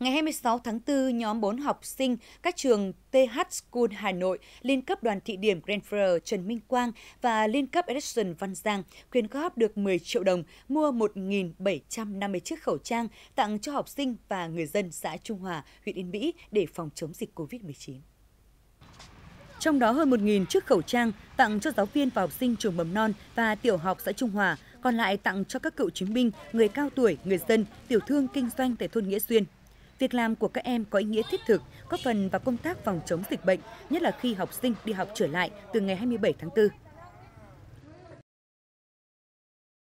Ngày 26 tháng 4, nhóm 4 học sinh các trường TH School Hà Nội, Liên cấp đoàn thị điểm Grenfer Trần Minh Quang và Liên cấp Edison Văn Giang quyên góp được 10 triệu đồng mua 1.750 chiếc khẩu trang tặng cho học sinh và người dân xã Trung Hòa, huyện Yên Mỹ để phòng chống dịch COVID-19. Trong đó hơn 1.000 chiếc khẩu trang tặng cho giáo viên và học sinh trường mầm non và tiểu học xã Trung Hòa, còn lại tặng cho các cựu chiến binh, người cao tuổi, người dân, tiểu thương kinh doanh tại thôn Nghĩa Xuyên. Việc làm của các em có ý nghĩa thiết thực, góp phần vào công tác phòng chống dịch bệnh, nhất là khi học sinh đi học trở lại từ ngày 27 tháng 4.